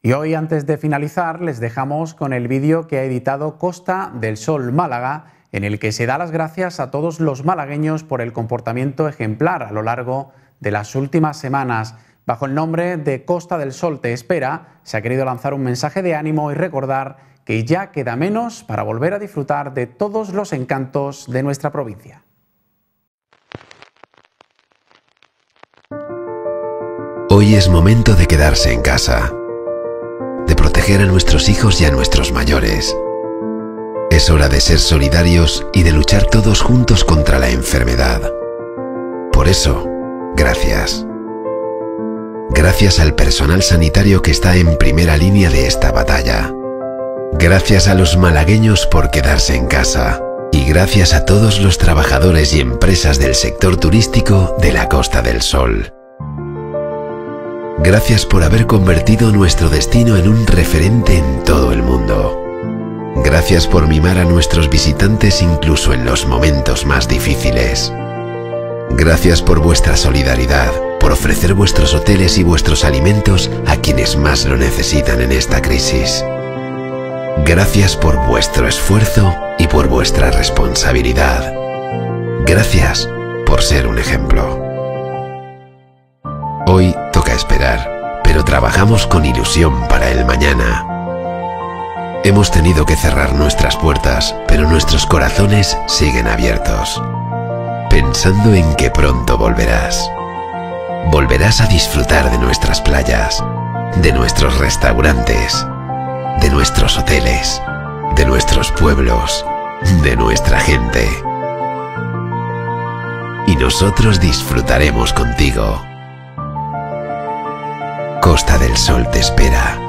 Y hoy, antes de finalizar, les dejamos con el vídeo que ha editado Costa del Sol Málaga, en el que se da las gracias a todos los malagueños por el comportamiento ejemplar a lo largo de las últimas semanas. Bajo el nombre de Costa del Sol Te Espera, se ha querido lanzar un mensaje de ánimo y recordar que ya queda menos para volver a disfrutar de todos los encantos de nuestra provincia. Hoy es momento de quedarse en casa de proteger a nuestros hijos y a nuestros mayores. Es hora de ser solidarios y de luchar todos juntos contra la enfermedad. Por eso, gracias. Gracias al personal sanitario que está en primera línea de esta batalla. Gracias a los malagueños por quedarse en casa. Y gracias a todos los trabajadores y empresas del sector turístico de la Costa del Sol. Gracias por haber convertido nuestro destino en un referente en todo el mundo. Gracias por mimar a nuestros visitantes incluso en los momentos más difíciles. Gracias por vuestra solidaridad, por ofrecer vuestros hoteles y vuestros alimentos a quienes más lo necesitan en esta crisis. Gracias por vuestro esfuerzo y por vuestra responsabilidad. Gracias por ser un ejemplo. Hoy esperar, pero trabajamos con ilusión para el mañana. Hemos tenido que cerrar nuestras puertas, pero nuestros corazones siguen abiertos, pensando en que pronto volverás. Volverás a disfrutar de nuestras playas, de nuestros restaurantes, de nuestros hoteles, de nuestros pueblos, de nuestra gente. Y nosotros disfrutaremos contigo. Costa del Sol te espera.